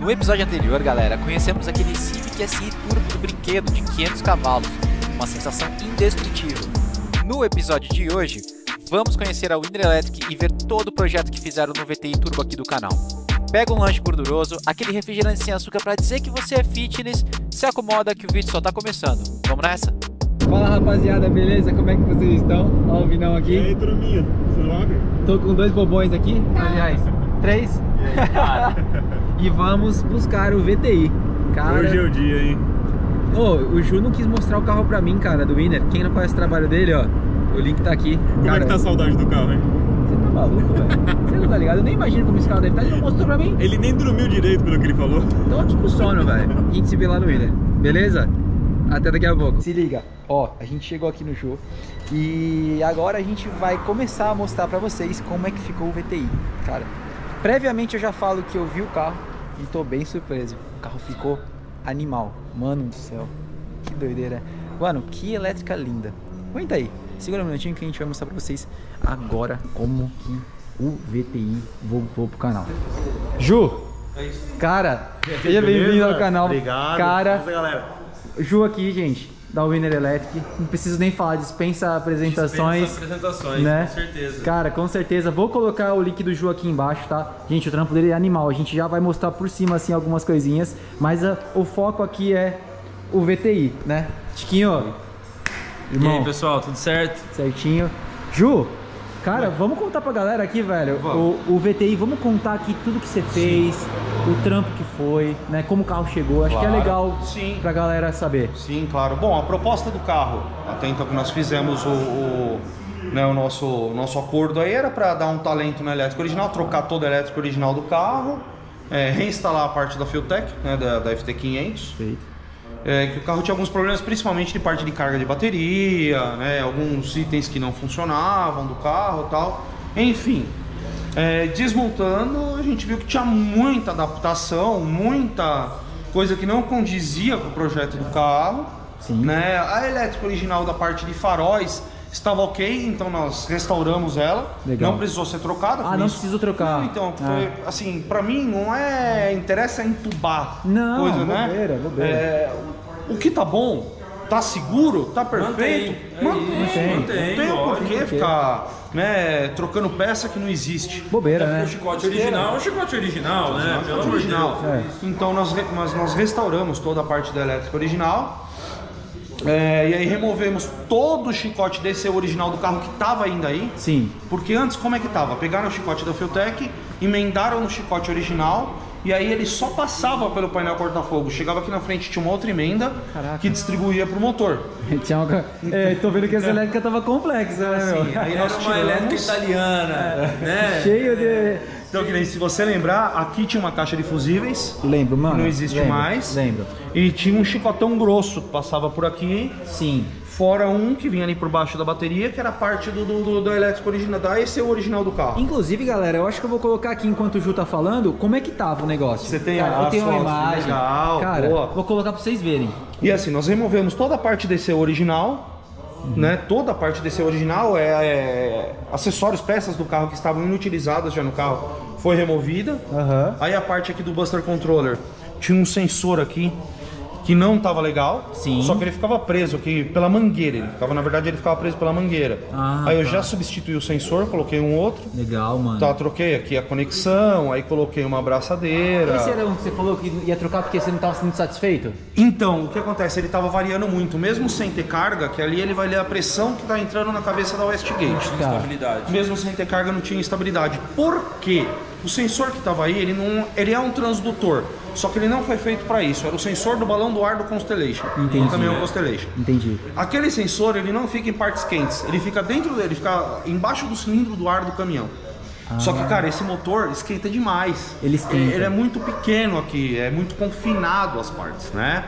No episódio anterior, galera, conhecemos aquele Civic SI Turbo do brinquedo de 500 cavalos, uma sensação indestrutível. No episódio de hoje, vamos conhecer a Winner Electric e ver todo o projeto que fizeram no VTI Turbo aqui do canal. Pega um lanche gorduroso, aquele refrigerante sem açúcar para dizer que você é fitness, se acomoda que o vídeo só tá começando. Vamos nessa? Fala rapaziada, beleza? Como é que vocês estão? Olha o Vinão aqui. E aí, turminha, suave? Tô com dois bobões aqui, aliás, três. E vamos buscar o VTI. Cara, Hoje é o dia, hein? Ô, o Ju não quis mostrar o carro pra mim, cara, do Winner. Quem não conhece o trabalho dele, ó, o link tá aqui. Como cara, é que tá a saudade do carro, hein? Você tá maluco, velho? Você não tá ligado? Eu nem imagino como esse carro deve estar. Ele não mostrou pra mim. Ele nem dormiu direito pelo que ele falou. Tô aqui com sono, velho. A gente se vê lá no Winner, beleza? Até daqui a pouco. Se liga, ó, a gente chegou aqui no show e agora a gente vai começar a mostrar pra vocês como é que ficou o VTI, cara. Previamente eu já falo que eu vi o carro e tô bem surpreso. O carro ficou animal, mano do céu. Que doideira. Mano, que elétrica linda. Aguenta aí, segura um minutinho que a gente vai mostrar pra vocês agora como que o VTI voltou pro canal. Ju, cara, seja bem-vindo ao canal. Obrigado. Cara? Ju aqui, gente, da Winner Electric. Não preciso nem falar, dispensa apresentações. Dispensa apresentações, né? com certeza. Cara, com certeza. Vou colocar o link do Ju aqui embaixo, tá? Gente, o trampo dele é animal. A gente já vai mostrar por cima, assim, algumas coisinhas. Mas ah, o foco aqui é o VTI, né? Tiquinho, E irmão, aí, pessoal, tudo certo? certinho. Ju, cara, vamos contar pra galera aqui, velho. O, o VTI, vamos contar aqui tudo que você fez, o trampo que foi, né? Como o carro chegou. Acho que é Claro, legal sim. pra galera saber. Sim, claro. Bom, a proposta do carro, até então que nós fizemos o, o, né, o nosso, o nosso acordo aí era para dar um talento na elétrica original, trocar toda a elétrica original do carro, é, reinstalar a parte da Fueltech, né, da, da FT500. Feito. É, que o carro tinha alguns problemas, principalmente de parte de carga de bateria, né, alguns itens que não funcionavam do carro e tal. Enfim, é, desmontando, a gente viu que tinha muita adaptação, muita coisa que não condizia com o projeto do carro. Sim. Né? A elétrica original da parte de faróis estava ok, então nós restauramos ela. Legal. Não precisou ser trocada. Ah, não isso- precisou trocar. Não, então, Ah. foi assim, pra mim não é interessa entubar Não, coisa, né? bobeira, bobeira. É, o que tá bom, tá seguro, tá perfeito, Mantém, é mantém. Não mantém, tem lógico, por que porque- ficar né, trocando peça que não existe. Bobeira, O né? chicote original é o chicote original, né? Pelo original. É. Então nós, nós, nós restauramos toda a parte da elétrica original. é, e aí removemos todo o chicote desse original do carro que estava ainda aí. Sim. Porque antes como é que tava? Pegaram o chicote da Fiotec, emendaram no chicote original e aí ele só passava pelo painel corta-fogo. Chegava aqui na frente tinha uma outra emenda Caraca. que distribuía pro motor. Tinha uma... é, tô vendo que essa elétrica tava complexa, né? Assim, aí nós uma elétrica italiana, né? Cheio de... Então, que nem se você lembrar, aqui tinha uma caixa de fusíveis. Lembro, mano. Não existe lembro, mais. Lembro. E tinha um chicotão grosso que passava por aqui, Sim. Fora um que vinha ali por baixo da bateria, que era parte do, do, do- da elétrica original, da esse é o original do carro. Inclusive, galera, eu acho que eu vou colocar aqui enquanto o Ju tá falando, como é que tava o negócio. Você tem Cara, as eu tenho uma imagem. legal, Cara, boa. vou colocar pra vocês verem. E assim, nós removemos toda a parte desse original, né? Toda a parte desse original é, é acessórios, peças do carro que estavam inutilizadas já no carro foi removida. Aham. Aí a parte aqui do Buster Controller tinha um sensor aqui que não estava legal. Sim. Só que ele ficava preso aqui pela mangueira. Ele ficava, na verdade, ele ficava preso pela mangueira. Ah, aí eu tá. já substituí o sensor, coloquei um outro. Legal, mano. Tá, troquei aqui a conexão, aí coloquei uma abraçadeira. Esse era um que você falou que ia trocar porque você não tava muito satisfeito? Então, o que acontece? Ele estava variando muito, mesmo sem ter carga, que ali ele vai ler a pressão que está entrando na cabeça da Westgate. Tá. Estabilidade. Mesmo sem ter carga, não tinha estabilidade. Por quê? O sensor que estava aí, ele, não, ele é um transdutor, só que ele não foi feito para isso. Era o sensor do balão do ar do Constellation. Entendi. Do caminhão Constellation. Entendi. Aquele sensor, ele não fica em partes quentes, ele fica dentro dele, fica embaixo do cilindro do ar do caminhão. Só que, cara, esse motor esquenta demais. Ele esquenta. Ele é muito pequeno aqui, é muito confinado as partes, né?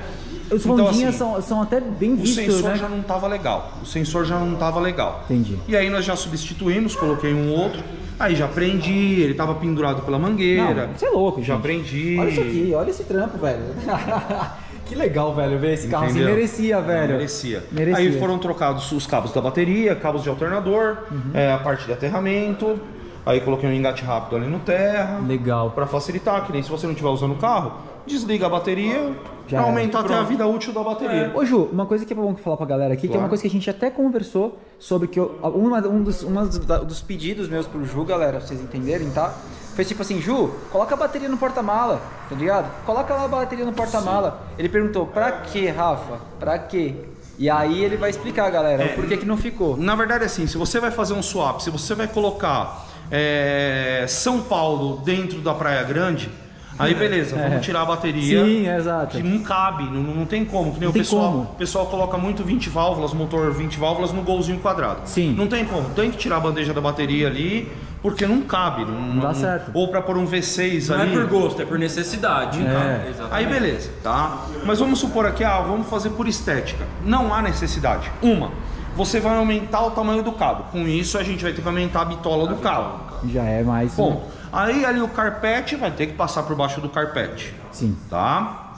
Os Então, rondinhas assim, são, são até bem O vistos, sensor né? já não estava legal. O sensor já não estava legal. Entendi. E aí nós já substituímos, coloquei um outro. Aí já prendi, ele estava pendurado pela mangueira. Não, você é louco, Já gente. prendi. Olha isso aqui, olha esse trampo, velho. que legal, velho, ver esse carro. Você Entendeu? merecia, velho. Merecia. Merecia. Aí foram trocados os cabos da bateria, cabos de alternador, Uhum. é, a parte de aterramento. Aí coloquei um engate rápido ali no terra. Legal. Pra facilitar, que nem se você não estiver usando o carro, desliga a bateria Já pra aumentar até a vida útil da bateria. Ô Ju, uma coisa que é bom falar pra galera aqui, que é Claro. uma coisa que a gente até conversou sobre que eu, uma, um, dos, uma dos, pedidos meus pro Ju, galera, pra vocês entenderem, tá? Foi tipo assim, Ju, coloca a bateria no porta-mala, tá ligado? Coloca lá a bateria no porta-mala. Ele perguntou, pra quê, Rafa? Pra quê? E aí ele vai explicar, galera, É. o porquê que não ficou. Na verdade, assim, se você vai fazer um swap, se você vai colocar é, São Paulo dentro da Praia Grande, aí beleza, É. vamos tirar a bateria. Sim, exato. Que não cabe, não, não tem como. Que nem Não o tem pessoal, como. o pessoal coloca muito 20 válvulas, motor 20 válvulas no golzinho quadrado. Sim. Não tem como. Tem que tirar a bandeja da bateria ali, porque não cabe. Não, Não dá certo. Ou pra pôr um V6 Não é ali. por gosto, é por necessidade. É. Tá? Exatamente. Aí beleza, tá? Mas vamos supor aqui, ah, vamos fazer por estética. Não há necessidade. Uma, você vai aumentar o tamanho do cabo. Com isso a gente vai ter que aumentar a bitola do cabo. Já é mais. Bom, aí ali o carpete vai ter que passar por baixo do carpete, Sim. tá?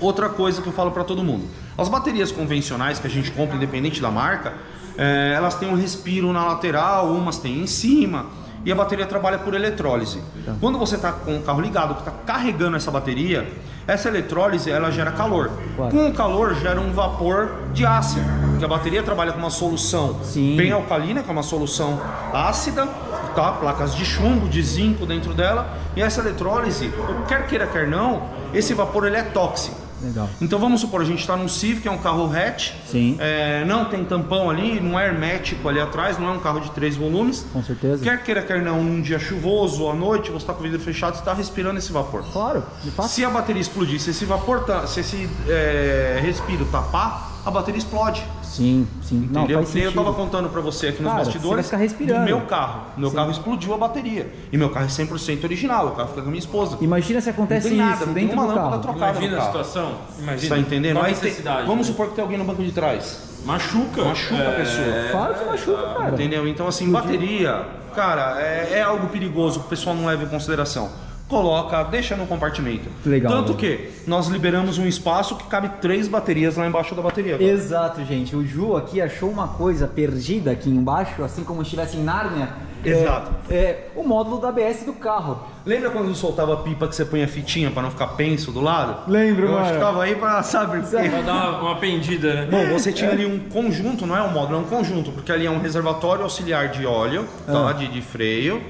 Outra coisa que eu falo pra todo mundo. As baterias convencionais que a gente compra, independente da marca, eh, elas têm um respiro na lateral, umas têm em cima. E a bateria trabalha por eletrólise. Quando você está com o carro ligado, que está carregando essa bateria, essa eletrólise ela gera calor. Claro. Com o calor gera um vapor de ácido, porque a bateria trabalha com uma solução Sim. bem alcalina, que é uma solução ácida, tá? Placas de chumbo, de zinco dentro dela. E essa eletrólise, quer queira quer não, esse vapor ele é tóxico. Legal. Então vamos supor, a gente está num Civic, é um carro hatch, Sim. é, não tem tampão ali, não é hermético ali atrás, não é um carro de três volumes. Com certeza. Quer queira, quer não, num dia chuvoso ou à noite, você está com o vidro fechado, você está respirando esse vapor. Claro, de fato. Se a bateria explodir, se esse vapor, tá, se esse é, respiro tapar, a bateria explode. Sim, sim. Não, Entendeu? faz nem eu sentido. tava contando pra você aqui nos Cara, bastidores. você vai ficar respirando. Do meu carro. Meu Sim. carro explodiu a bateria. E meu carro é 100% original. O carro fica com a minha esposa. Imagina se Não acontece tem nada, isso não tem dentro uma do lâmpada carro. trocada Imagina a situação. Imagina. Você tá entendendo? Qual a Aí tem- vamos né? supor que tem alguém no banco de trás. Machuca. Machuca a pessoa. Claro que machuca, cara. Entendeu? Então, assim, bateria, cara, é, é algo perigoso que o pessoal não leva em consideração. Coloca, deixa no compartimento. Legal, Tanto né? que nós liberamos um espaço que cabe três baterias lá embaixo da bateria. Exato, gente. O Ju aqui achou uma coisa perdida aqui embaixo, assim como se estivesse em Nárnia. Exato. É, é o módulo da ABS do carro. Lembra quando soltava a pipa que você põe a fitinha pra não ficar penso do lado? Lembro, Eu mano. acho que tava aí pra saber por quê. Pra dar uma, uma pendida, né? Bom, você tinha ali um conjunto, não é um módulo, é um conjunto, porque ali é um reservatório auxiliar de óleo, tá? Ah. De, de freio,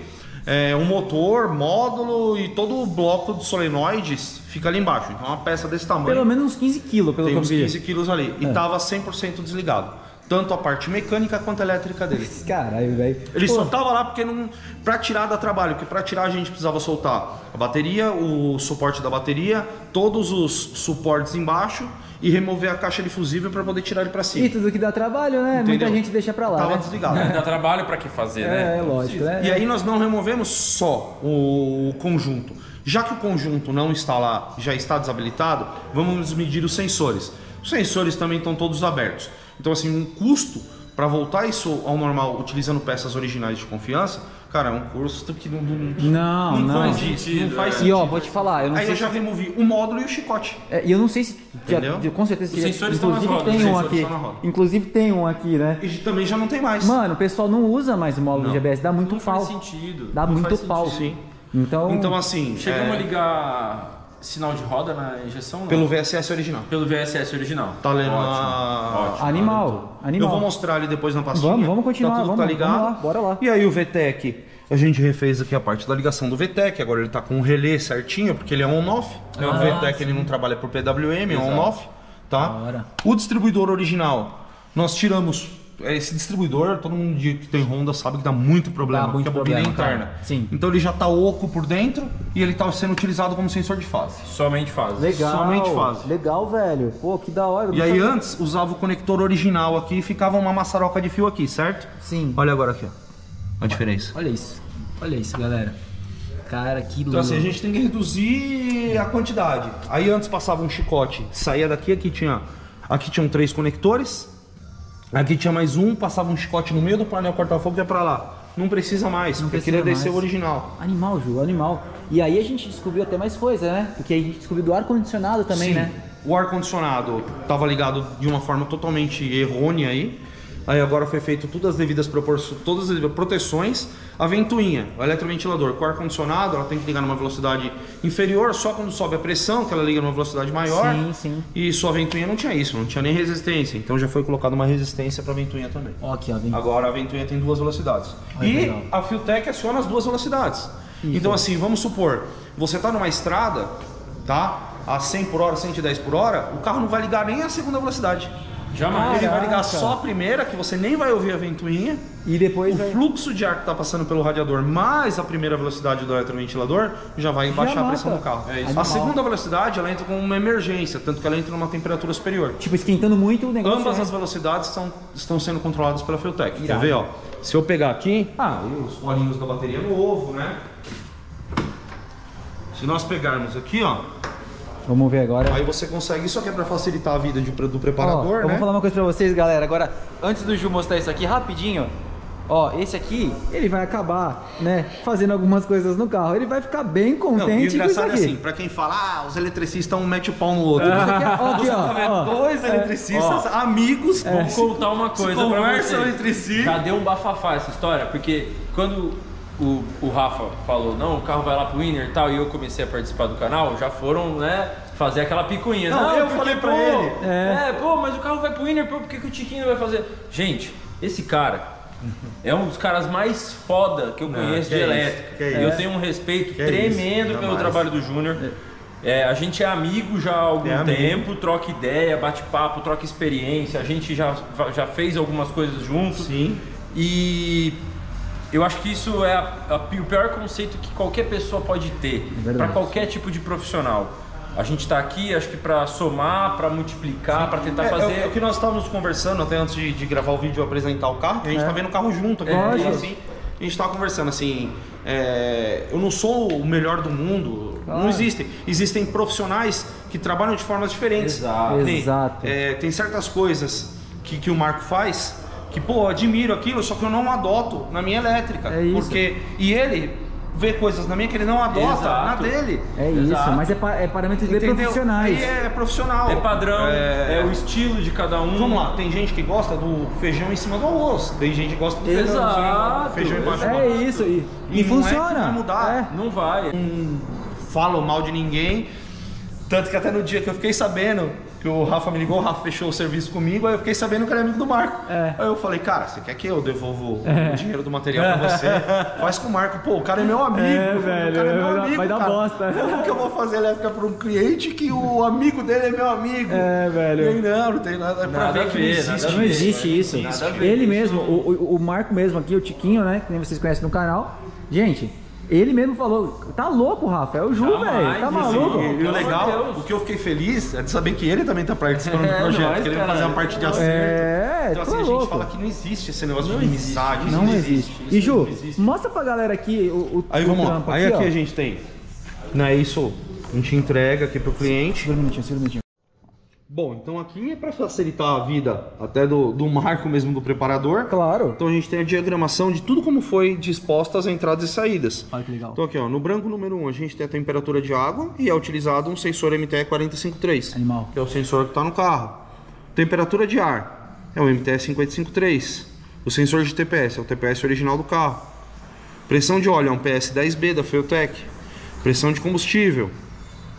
é, um motor, módulo e todo o bloco de solenoides fica ali embaixo. Então é uma peça desse tamanho. Pelo menos uns 15 quilos, pelo tem uns vi. 15 quilos ali. E É. tava 100% desligado. Tanto a parte mecânica quanto a elétrica dele. Caralho, velho. Ele Pô, só tava lá porque não. Pra tirar dá trabalho, porque pra tirar a gente precisava soltar a bateria, o suporte da bateria, todos os suportes embaixo e remover a caixa de fusível pra poder tirar ele pra E cima. tudo que dá trabalho, né? Muita Entendeu? gente deixa pra lá, Tava né? desligado. Dá trabalho pra que fazer, né? É, lógico, né? E aí nós não removemos só o conjunto. Já que o conjunto não está lá, já está desabilitado, vamos medir os sensores. Os sensores também estão todos abertos. Então assim, um custo para voltar isso ao normal utilizando peças originais de confiança, cara, é um custo que não não, Não, não. condiz, sentido, não faz é. E sentido. ó, vou te falar, eu não Aí sei eu já removi o módulo e o chicote. É, E eu não sei se. Já, Entendeu? com certeza. Os já- sensores estão inclusive rodas, tem os um sensores aqui. estão na roda. Inclusive tem um aqui, né? E também já não tem mais. Mano, o pessoal não usa mais o módulo Não. de ABS, dá muito Não pau. faz sentido. Dá Não muito faz pau. sentido. Sim. Então, Então assim, Chegamos é, a ligar sinal de roda na injeção? Não. pelo VSS original. Pelo VSS original. Tá lendo Ótimo. a- Ótimo. animal. Animal. Eu vou mostrar ali depois na pastinha. Vamos, vamos continuar, Tá tudo vamos, tá ligado. vamos lá, bora lá. E aí o VTEC, a gente refez aqui a parte da ligação do VTEC. Agora ele tá com o relé certinho, porque ele é on-off. Ah, o VTEC ele não trabalha por PWM, é on-off, tá? O distribuidor original, nós tiramos esse distribuidor, todo mundo que tem Honda sabe que dá muito problema, Dá muito porque a bobina é problema, interna. Sim. Então ele já tá oco por dentro e ele tá sendo utilizado como sensor de fase. Somente fase. Legal. somente fase. Legal, velho. Pô, que da hora. E aí sabia. antes usava o conector original aqui e ficava uma maçaroca de fio aqui, certo? Sim. Olha agora aqui, ó. A diferença. Olha isso. Olha isso, galera. Cara, que Então louco. assim, a gente tem que reduzir a quantidade. Aí antes passava um chicote, saía daqui, aqui tinha, aqui tinham três conectores. Aqui tinha mais um, passava um chicote no meio do painel corta-fogo e ia pra lá. Não precisa mais, Não porque precisa queria descer mais. o original. Animal, Ju, animal. E aí a gente descobriu até mais coisa, né? Porque a gente descobriu do ar-condicionado também, Sim, né? O ar-condicionado estava ligado de uma forma totalmente errônea aí. Aí agora foi feito todas as devidas proporções, todas as proteções. A ventoinha, o eletroventilador com ar-condicionado, ela tem que ligar numa velocidade inferior, só quando sobe a pressão que ela liga numa velocidade maior. Sim, sim. E sua ventoinha não tinha isso, não tinha nem resistência. Então já foi colocada uma resistência para a ventoinha também. Ó, aqui, ó. Vem. Agora a ventoinha tem duas velocidades. Que e legal. a Fiotec aciona as duas velocidades. Isso. Então assim, vamos supor, você tá numa estrada, tá? A 100 por hora, 110 por hora, o carro não vai ligar nem a segunda velocidade. Jamais. Ele vai ligar só a primeira, que você nem vai ouvir a ventoinha. E depois O vai. fluxo de ar que está passando pelo radiador mais a primeira velocidade do eletroventilador já vai baixar a pressão do carro. É isso. a segunda velocidade ela entra como uma emergência, tanto que ela entra numa temperatura superior. Tipo, esquentando muito o negócio. Ambas né? as velocidades estão, estão sendo controladas pela Fiotec. Quer ver, ó? Se eu pegar aqui, ah, os polinhos da bateria novo, né? Se nós pegarmos aqui, ó, Vamos ver agora. aí você consegue. Isso aqui é para facilitar a vida de- do Ó, preparador, eu né? vou falar uma coisa pra vocês, galera. Agora, antes do Ju mostrar isso aqui, rapidinho. Ó, esse aqui, ele vai acabar, né, fazendo algumas coisas no carro. Ele vai ficar bem Não, e o contente com isso engraçado é aqui. assim, pra quem fala, ah, os eletricistas um mete o pau no outro. Isso aqui, ó, aqui, ó, ó. Dois eletricistas, amigos, Vamos contar uma coisa pra conversam vocês. entre si. Já deu um bafafá essa história, porque quando o, o Rafa falou, não, o carro vai lá pro Winner e tal, e eu comecei a participar do canal, já foram, né, fazer aquela picuinha. Não, eu porque, falei pra pô, ele. É. É. pô, mas o carro vai pro Winner, pô, por que, que o Tiquinho não vai fazer? Gente, esse cara é um dos caras mais foda que eu conheço que de é elétrica. é eu tenho um respeito é tremendo pelo trabalho do Júnior. É, a gente é amigo já há algum É tempo, troca ideia, bate papo, troca experiência. A gente já, já fez algumas coisas juntos. Sim. E eu acho que isso é a- a o pior conceito que qualquer pessoa pode ter verdade. para qualquer tipo de profissional. A gente está aqui, acho que para somar, para multiplicar, para tentar É, fazer. é o- é o que nós estávamos conversando até antes de, de gravar o vídeo e apresentar o carro, que a gente É. tá vendo o carro junto aqui. Lógico. assim, a gente tava conversando assim, é, eu não sou o melhor do mundo, Claro. não existe. Existem profissionais que trabalham de formas diferentes. Exato. Tem, Exato. é, tem certas coisas que, que o Marco faz que, pô, admiro aquilo, só que eu não adoto na minha elétrica. É isso. Porque, e ele vê coisas na minha que ele não adota na Exato. dele. É isso, Exato. mas é, pa- é parâmetros de profissionais. Aí é profissional. É padrão, É- é... o estilo de cada um. Vamos lá, tem gente que gosta do feijão em cima do arroz, tem gente que gosta do feijão, Exato, feijão embaixo do É arroz. isso, e, e, E não é funciona. vai mudar. É. Não vai. Não falo mal de ninguém, tanto que até no dia que eu fiquei sabendo que o Rafa me ligou, o Rafa fechou o serviço comigo, aí eu fiquei sabendo que ele é amigo do Marco. É. Aí eu falei, cara, você quer que eu devolvo o dinheiro do material pra você? Faz com o Marco, pô, o cara é meu amigo. É, o velho, cara é meu vai dar- amigo, vai dar cara. bosta. Como que eu vou fazer elétrica pra um cliente que o amigo dele é meu amigo? É, velho. E aí, não, não tem nada, é pra Nada ver que ver, não existe. Não existe isso. Nada. Ele Isso- mesmo, o, o- o Marco mesmo aqui, o Tiquinho, né? Que nem vocês conhecem no canal. Gente, ele mesmo falou, tá louco, Rafa, é o Ju, velho. Tá maluco? E, e o Pelo legal, o que eu fiquei feliz é de saber que ele também tá participando do É, projeto, nós, querendo cara. fazer uma parte de acerto. É, então assim, a gente louco. fala que não existe esse negócio Não de existe. amizade. Não isso existe. E Ju, não existe. mostra pra galera aqui o, o Aí o vamos lá. Aí aqui ó. a gente tem, né, isso a gente entrega aqui pro cliente. Segura um minutinho, segura um minutinho. Bom, então aqui é para facilitar a vida até do, do marco mesmo do preparador. Claro. Então a gente tem a diagramação de tudo como foi disposta as entradas e saídas. Olha que legal. Então aqui, ó, no branco número 1 a gente tem a temperatura de água e é utilizado um sensor MTE 453. Animal. Que é o sensor que está no carro. Temperatura de ar é o MTE 553. O sensor de TPS é o TPS original do carro. Pressão de óleo é um PS10B da Feutec. Pressão de combustível.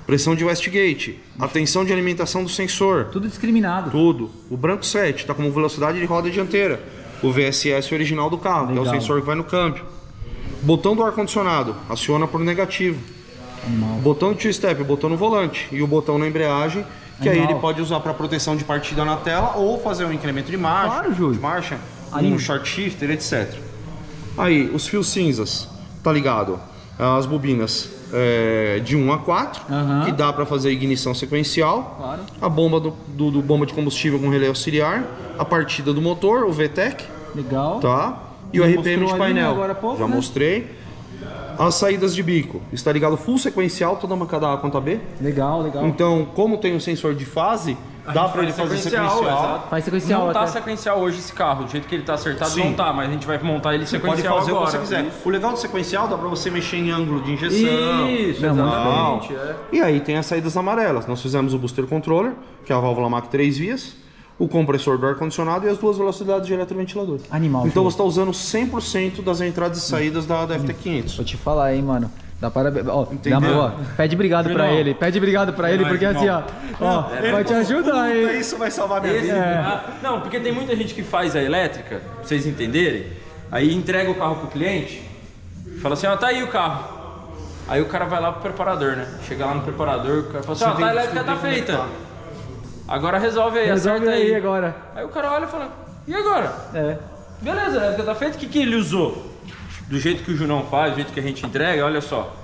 Pressão de Westgate. Atenção de alimentação do sensor. Tudo discriminado. Tudo. O branco 7 está como velocidade de roda dianteira. O VSS original do carro, que é o Legal. sensor que vai no câmbio. Botão do ar-condicionado, aciona por negativo. Animal. Botão de two-step, botão no volante. E o botão na embreagem, que aí Animal. ele pode usar para proteção de partida na tela ou fazer um incremento de marcha, Claro, Júlio. de marcha, Ali. um short shifter, etc. Aí, os fios cinzas, tá ligado? As bobinas é, de 1 a 4, Aham. que dá para fazer ignição sequencial. Claro. A bomba do, do- do bomba de combustível com relé auxiliar. A partida do motor, o VTEC, Legal. tá? E o RPM de né, painel. pouco, Já né? mostrei. As saídas de bico. Está ligado full sequencial, toda bancada A quanto a B. Legal, legal. Então, como tem um sensor de fase, dá para ele faz fazer sequencial, sequencial. exato. Faz sequencial Não tá até. sequencial hoje esse carro, do jeito que ele tá acertado, Sim. não tá, mas a gente vai montar ele pode sequencial fazer agora. o que você quiser. O legal do sequencial dá para você mexer em ângulo de injeção. Isso, Não, exatamente. é. E aí tem as saídas amarelas. Nós fizemos o booster controller, que é a válvula MAC 3 vias. o compressor do ar-condicionado e as duas velocidades de eletroventilador. Animal, Então você está usando 100% das entradas e saídas da, da FT500. Vou te falar, hein, mano. Dá parabéns. Ó, Entendeu? dá, ó, pede obrigado pra Não. ele. Pede obrigado pra ele, Vai, porque assim, ó. Ó, vai te ajudar, hein? Isso vai salvar minha Esse- vida. ah, não, porque tem muita gente que faz a elétrica, pra vocês entenderem, aí entrega o carro pro cliente, fala assim, ó, tá aí o carro. Aí o cara vai lá pro preparador, né? Chega lá no preparador, o cara fala assim, ó, tá, a elétrica tá feita. conectar. Agora resolve aí, Resolve acerta aí aí. agora. Aí o cara olha e fala, e agora? É. Beleza, a elétrica tá feita, o que, que ele usou? Do jeito que o Junão faz, do jeito que a gente entrega, olha só.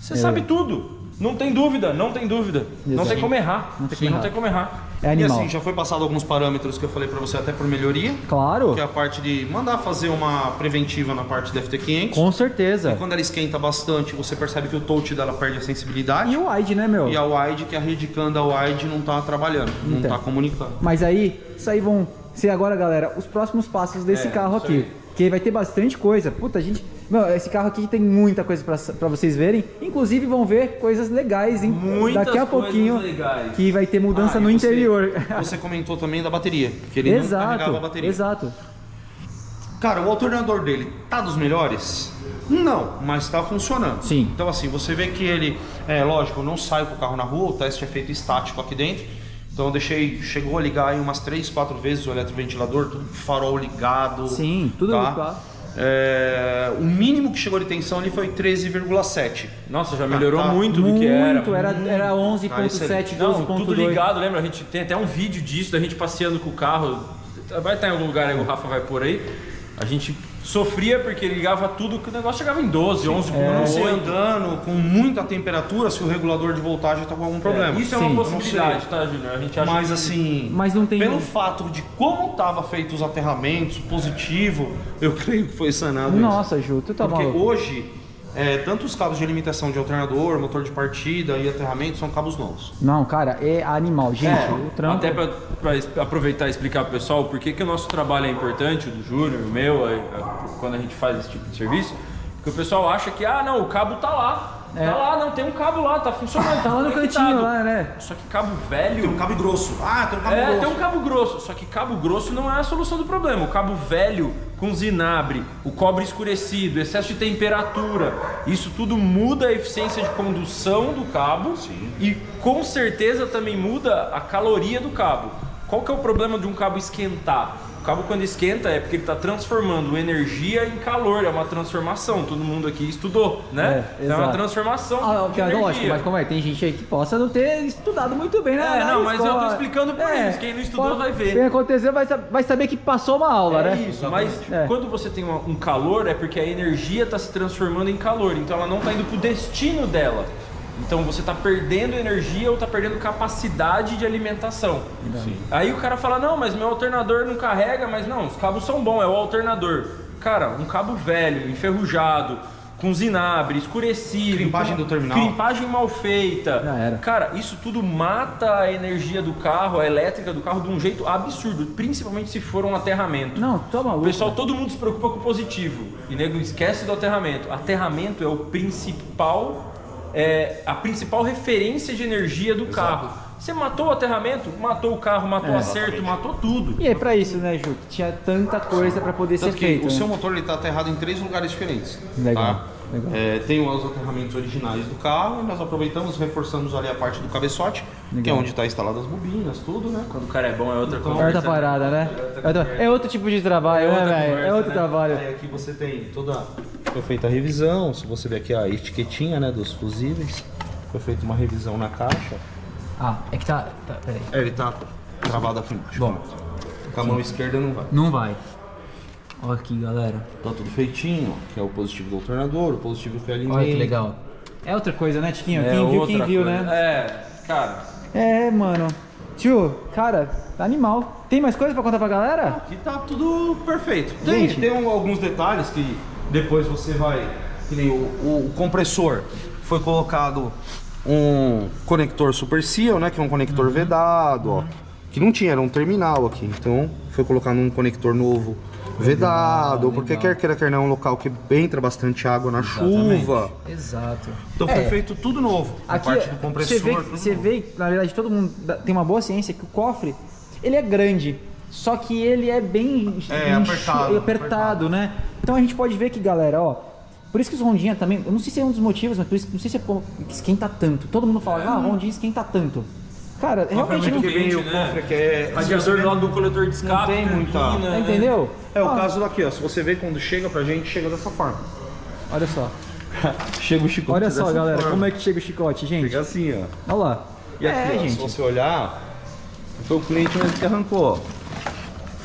Você sabe tudo. Não tem dúvida, não tem dúvida. Não Exato. tem como errar. Não tem como não errar. tem como errar. É E animal. assim, já foi passado alguns parâmetros que eu falei pra você até por melhoria, Claro. que é a parte de mandar fazer uma preventiva na parte da FT500. Com certeza. E quando ela esquenta bastante, você percebe que o touch dela perde a sensibilidade. E o wide, né, meu? E a wide, que a rede CAN da wide não tá trabalhando, não Então. tá comunicando. Mas aí, isso aí vão ser agora, galera, os próximos passos desse É, carro aqui. aí. Que vai ter bastante coisa. Puta, gente. Meu, esse carro aqui tem muita coisa pra, pra vocês verem. Inclusive vão ver coisas legais hein? Muitas daqui a pouquinho. legais. Que vai ter mudança Ah, no você- interior. Você comentou também da bateria, que ele não carregava a exato. bateria. Exato. Cara, o alternador dele tá dos melhores? Não, mas tá funcionando. Sim. Então assim, você vê que ele, é lógico, não saio com o carro na rua, o teste é feito estático aqui dentro. Então eu deixei, chegou a ligar aí umas 3, 4 vezes o eletroventilador, tudo farol ligado. Sim, tudo tá? ligado. É, o mínimo que chegou de tensão ali foi 13,7. Nossa, já melhorou tá. muito do que era. Muito, era, era 11.7, Não, tudo 12.2. ligado, lembra? A gente tem até um vídeo disso, da gente passeando com o carro. Vai estar em algum lugar aí, o Rafa vai por aí. A gente sofria porque ligava tudo, que o negócio chegava em 12, 11 Eu não sei 11,8. andando com muita temperatura se o regulador de voltagem tá com algum problema. Isso é Sim. uma Eu não possibilidade, tá, Júnior? A gente acha Mas que- assim, Mas não tem- pelo fato de como tava feito os aterramentos, positivo, eu creio que foi sanado isso. Nossa, Ju, tu tá Porque maluco. hoje, é, tanto os cabos de limitação de alternador, motor de partida e aterramento são cabos novos. Não, cara, é animal. Gente, É, o trampo... Até es- aproveitar e explicar pro pessoal por que, que o nosso trabalho é importante, o do Júnior, o meu, é- é quando a gente faz esse tipo de serviço, porque o pessoal acha que, ah, não, o cabo tá lá. É. Tá lá, não, tem um cabo lá, tá funcionando. Tá lá no cantinho, lá, né? Só que cabo velho. Tem um cabo grosso. Ah, tem um cabo É, grosso. tem um cabo grosso, só que cabo grosso não é a solução do problema. O cabo velho, com zinabre, o cobre escurecido, excesso de temperatura, isso tudo muda a eficiência de condução do cabo e com certeza também muda a caloria do cabo. Qual que é o problema de um cabo esquentar? O cabo quando esquenta é porque ele está transformando energia em calor, é uma transformação. Todo mundo aqui estudou, né? É, É, uma transformação Ah, de energia. lógico, mas como é? Tem gente aí que possa não ter estudado muito bem, né? É, não, mas eu tô explicando pra eles, quem não estudou vai ver. O que aconteceu vai, vai saber que passou uma aula, É né? isso, mas É. quando você tem uma- um calor é porque a energia está se transformando em calor, então ela não está indo para o destino dela. Então você está perdendo energia ou está perdendo capacidade de alimentação. Aí o cara fala: Não, mas meu alternador não carrega, mas não, os cabos são bons, é o alternador. Cara, um cabo velho, enferrujado, com zinabre, escurecido, Crimpagem com- do terminal. crimpagem mal feita. Já era. Cara, isso tudo mata a energia do carro, a elétrica do carro de um jeito absurdo, principalmente se for um aterramento. Não, tá O maluco. pessoal, todo mundo se preocupa com o positivo. E nego esquece do aterramento. Aterramento é o principal, é, a principal referência de energia do carro. Você matou o aterramento, matou o carro, matou o acerto, matou tudo. E é pra isso, né, Ju? que Tinha tanta coisa pra poder Tanto ser que feito. o né? seu motor ele tá aterrado em três lugares diferentes. Legal, tá? Legal. É, tem os aterramentos originais do carro e nós aproveitamos, reforçamos ali a parte do cabeçote, que é Legal. onde está instalado as bobinas, tudo, né? Quando o cara é bom é outra É coisa. outra parada, né? É outra- É outro tipo de trabalho, né, outra velho? É outro né? trabalho. Aí aqui você tem toda. Foi feita a revisão. Se você ver aqui a etiquetinha né, dos fusíveis, foi feita uma revisão na caixa. Ah, é que tá. tá peraí. É, ele tá travado aqui embaixo. Bom. Com a mão esquerda não vai. Não vai. Olha aqui, galera. Tá tudo feitinho, que é o positivo do alternador, o positivo que alimenta. Olha que legal. É outra coisa, né, Tiquinho? É quem viu, quem viu, coisa. né? É, cara. É, mano. Tio, cara, tá animal. Tem mais coisa pra contar pra galera? Aqui tá tudo perfeito. Tem, Gente. tem um- alguns detalhes que depois você vai. Que nem o, o- compressor foi colocado um conector Super Seal, né? Que é um conector vedado, ó. Que não tinha, era um terminal aqui. Então foi colocado um conector novo vedado, porque legal. quer queira, quer não, é um local que entra bastante água na chuva. Exato. Então foi feito tudo novo. A Aqui parte do compressor. você vê, tudo você novo. vê, na verdade, todo mundo tem uma boa ciência que o cofre ele é grande, só que ele é bem É, enxu- apertado, apertado, né? Então a gente pode ver que, galera, ó, por isso que os Rondinha também, eu não sei se é um dos motivos, mas por isso, não sei se é por- que esquenta tanto. Todo mundo fala, ah, Rondinha esquenta tanto. Cara, realmente não muito que vem o né? cofre que é. Radiador do lado do coletor de escape. tem muita- turbina, Entendeu? É o Ó, caso daqui, ó. Se você vê quando chega pra gente, chega dessa forma. Olha só. Chega o chicote. Olha só, galera, como é que chega o chicote, gente. Chega assim, ó. Olha lá. E aqui, é, ó, se gente. você olhar, foi o cliente mesmo que arrancou, ó.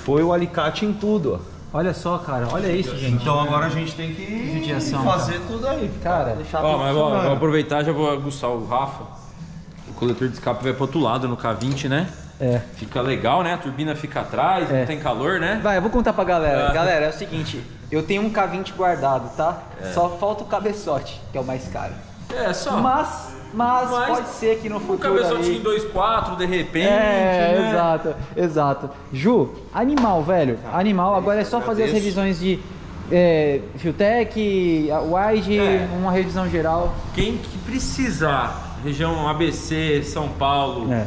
Foi o alicate em tudo, ó. Olha só, cara. Olha isso, gente. Então agora a gente tem que Judiação, fazer tudo aí. Cara, deixar Ó, mas ó, vou aproveitar já vou aguçar o Rafa. O coletor de escape vai pro outro lado no K20, né? É. Fica legal, né? A turbina fica atrás, É. não tem calor, né? Vai, eu vou contar pra galera. Ah. Galera, é o seguinte, eu tenho um K20 guardado, tá? Só falta o cabeçote, que é o mais caro. É, só. Mas, mas, Mas pode ser que no um futuro cabeçotinho aí... 2.4, de repente, É, né? exato, exato. Ju, animal, velho. Animal, agora é só fazer as revisões de é, Filtec, Wide, É. uma revisão geral. Quem que precisar, região ABC, São Paulo, É.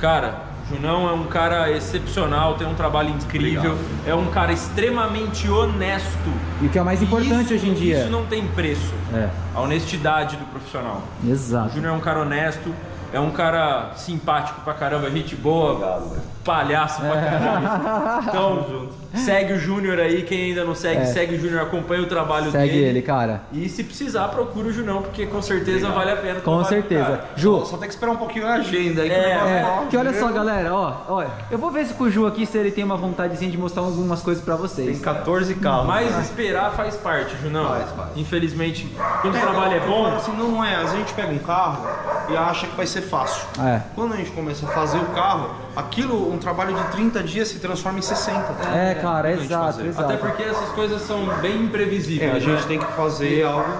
cara, Junão é um cara excepcional, tem um trabalho incrível, é um cara extremamente honesto. E o que é o mais importante Isso- hoje em dia. Isso não tem preço. É, A honestidade do profissional. O exato. Júnior é um cara honesto, é um cara simpático pra caramba, gente boa, palhaço pra caramba. Então, segue o Júnior aí, quem ainda não segue, É. segue o Júnior, acompanha o trabalho Segue dele. ele, cara. E se precisar, procura o Junão, porque com certeza vale a pena. Com certeza. cara. Ju, Só tem que esperar um pouquinho a agenda aí. que É, negócio É, tá que olha só, galera, ó, ó, eu vou ver se com o Ju aqui se ele tem uma vontadezinha de mostrar algumas coisas pra Tem vocês. 14 carros. Mas esperar faz parte, Junão. Faz, faz. Infelizmente, quando o trabalho é bom, Assim, não é, às vezes a gente pega um carro e acha que vai ser fácil. É. Quando a gente começa a fazer o carro, aquilo, um trabalho de 30 dias se transforma em 60. É, cara, Pra gente exato, fazer. exato. até porque essas coisas são bem É, imprevisíveis. a gente né? tem que fazer algo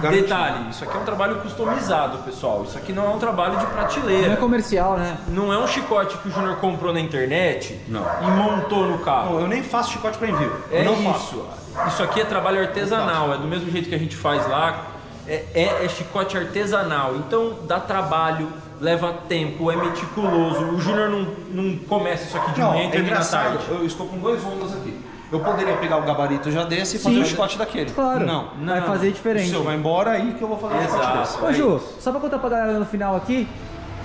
garantido. Detalhe, isso aqui é um trabalho customizado, pessoal. Isso aqui não é um trabalho de Não é prateleira. comercial, né? Não é um chicote que o Júnior comprou na internet Não. e montou no carro. Não, eu nem faço chicote para envio. É eu não isso. faço. Isso aqui é trabalho artesanal, é do mesmo jeito que a gente faz lá. É, é- é chicote artesanal, então dá trabalho, leva tempo, é meticuloso. O Júnior não, não começa isso aqui de manhã e é termina à tarde. Eu estou com dois ondas aqui. Eu poderia pegar o gabarito já desse e fazer Sim. o chicote daquele. Claro. Não. Vai Não. fazer O diferente. seu vai embora aí que eu vou fazer o chicote Exato. desse. Ô Ju, só pra contar pra galera no final aqui,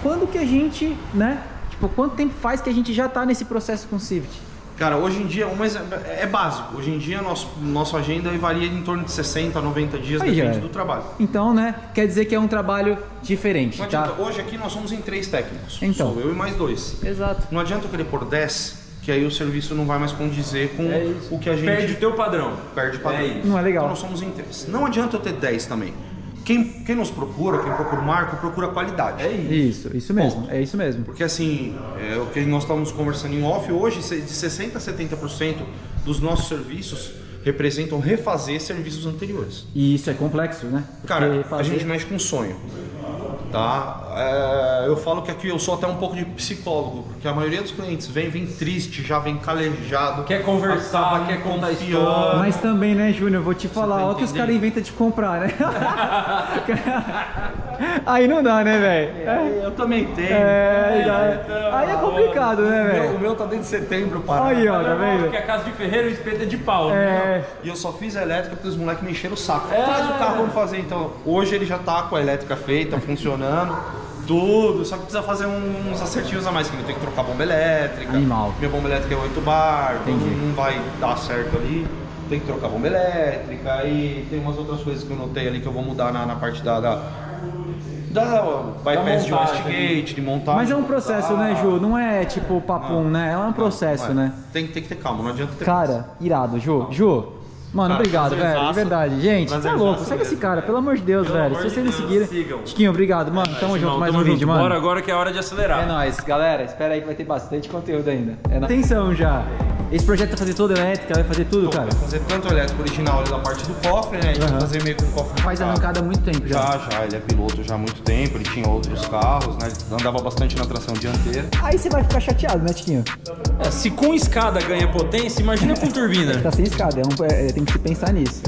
quando que a gente, né? Tipo, quanto tempo faz que a gente já tá nesse processo com o Civic? Cara, hoje em dia, mas é, básico. Hoje em dia, nosso, nossa agenda varia em torno de 60 a 90 dias, Aí depende é. do trabalho. Então, né? Quer dizer que é um trabalho diferente, Não tá? adianta, hoje aqui nós somos em três técnicos. Então. Sou eu e mais dois. Exato. Não adianta eu querer pôr 10, que aí o serviço não vai mais condizer com É o que a gente Perde o teu padrão. perde padrão. É isso. Não é legal. Então nós somos em três. Não adianta eu ter 10 também. Quem, quem nos procura, quem procura o Marco, procura qualidade. É isso. Isso, isso mesmo. Ponto. É isso mesmo. Porque assim, é, o que nós estávamos conversando em off hoje, de 60% a 70% dos nossos serviços representam refazer serviços anteriores. E isso é complexo, né? Porque Cara, a gente mexe com sonho. Tá? É, eu falo que aqui eu sou até um pouco de psicólogo, porque a maioria dos clientes vem, vem triste, já vem calejado. Quer conversar, quer contar história. Mas também, né, Júnior, vou te falar, tá ó que os caras inventam de comprar, né? Aí não dá, né, velho? Eu também tenho. É, já- então, aí é complicado, né, O meu, o velho? meu tá desde setembro, parado. Aí, ó, tá vendo? Porque a casa de ferreiro, o espeto é de pau. né? É, E eu só fiz a elétrica porque os moleques me encheram o saco. Traz o carro, vamos fazer. Então, hoje ele já tá com a elétrica feita, funcionando, tudo. Só que precisa fazer uns acertinhos a mais, que ele tem que trocar a bomba elétrica. Animal. Minha bomba elétrica é 8 bar, então Entendi. não vai dar certo ali. Tem que trocar bomba elétrica e tem umas outras coisas que eu notei ali que eu vou mudar na, na parte da. da da bypass de montagem Westgate, de montagem. mas é um processo, né, Ju? Não é tipo papum, Não. né? É um processo, Não é. né? Tem, tem que ter calma, não adianta ter Cara, irado, Ju. Ju, mano, Cara, obrigado, velho. De prazerzaço. verdade. Gente, você é Prazerzaço louco. Segue mesmo. esse cara, pelo amor de Deus, Pelo velho. Se de vocês não Deus, seguirem. sigam. Tiquinho, obrigado, mano. Tamo Irmão, junto, mais tamo um vídeo, junto. mano. Bora agora que é hora de acelerar. É nóis, galera. Espera aí que vai ter bastante conteúdo ainda. É nóis. Atenção já. Esse projeto vai fazer toda elétrica, vai fazer tudo, cara. Vai fazer tanto elétrico original ali da parte do cofre, né? A gente Aham. vai fazer meio com o cofre. Faz arrancada há muito tempo já. Já, já, ele é piloto já há muito tempo, ele tinha outros carros, né? Ele andava bastante na tração dianteira. Aí você vai ficar chateado, né, Tiquinho? É, se com escada ganha potência, imagina com turbina. Tá sem escada, é um- é- tem que se pensar nisso.